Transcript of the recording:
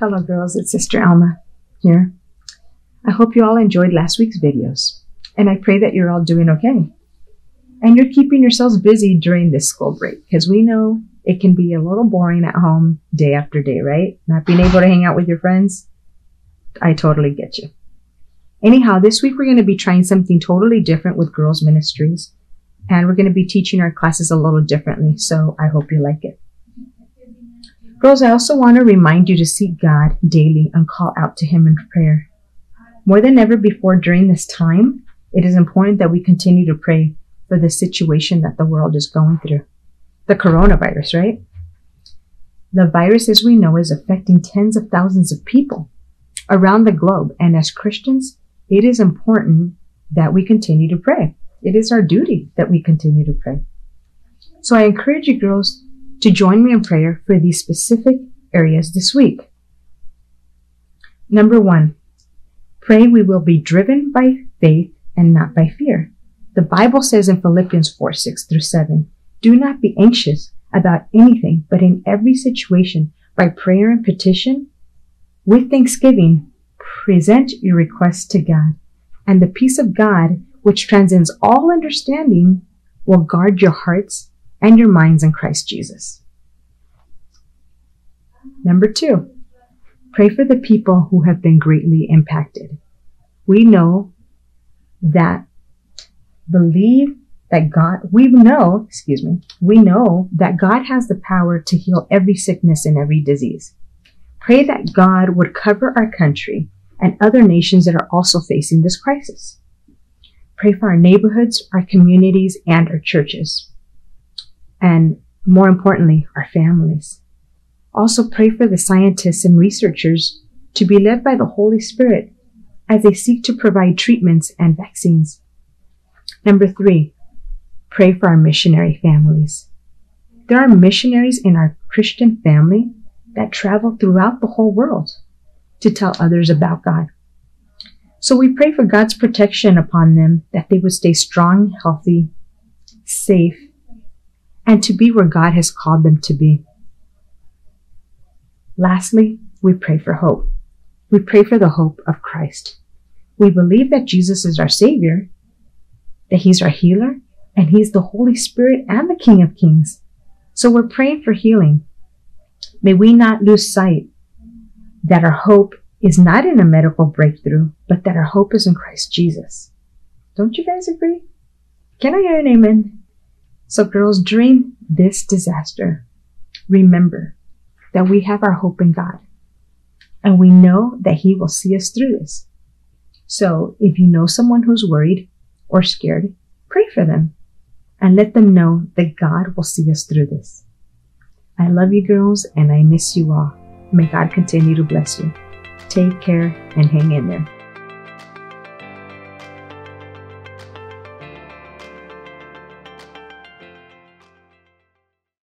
Hello girls, it's Sister Alma here. I hope you all enjoyed last week's videos and I pray that you're all doing okay. And you're keeping yourselves busy during this school break because we know it can be a little boring at home day after day, right? Not being able to hang out with your friends. I totally get you. Anyhow, this week we're going to be trying something totally different with girls ministries and we're going to be teaching our classes a little differently. So I hope you like it. Girls, I also want to remind you to seek God daily and call out to Him in prayer. More than ever before during this time, it is important that we continue to pray for the situation that the world is going through. The coronavirus, right? The virus, as we know, is affecting tens of thousands of people around the globe. And as Christians, it is important that we continue to pray. It is our duty that we continue to pray. So I encourage you girls to join me in prayer for these specific areas this week. Number one, pray we will be driven by faith and not by fear. The Bible says in Philippians 4, 6 through 7, do not be anxious about anything, but in every situation, by prayer and petition, with thanksgiving, present your requests to God, and the peace of God, which transcends all understanding, will guard your hearts and your minds in Christ Jesus. Number two, pray for the people who have been greatly impacted. We know that believe that God, we know, excuse me, we know that God has the power to heal every sickness and every disease. Pray that God would cover our country and other nations that are also facing this crisis. Pray for our neighborhoods, our communities, and our churches and more importantly, our families. Also pray for the scientists and researchers to be led by the Holy Spirit as they seek to provide treatments and vaccines. Number three, pray for our missionary families. There are missionaries in our Christian family that travel throughout the whole world to tell others about God. So we pray for God's protection upon them that they would stay strong, healthy, safe, and to be where God has called them to be. Lastly, we pray for hope. We pray for the hope of Christ. We believe that Jesus is our Savior, that He's our healer, and He's the Holy Spirit and the King of Kings. So we're praying for healing. May we not lose sight that our hope is not in a medical breakthrough, but that our hope is in Christ Jesus. Don't you guys agree? Can I hear an amen? So girls, during this disaster, remember that we have our hope in God and we know that he will see us through this. So if you know someone who's worried or scared, pray for them and let them know that God will see us through this. I love you girls and I miss you all. May God continue to bless you. Take care and hang in there.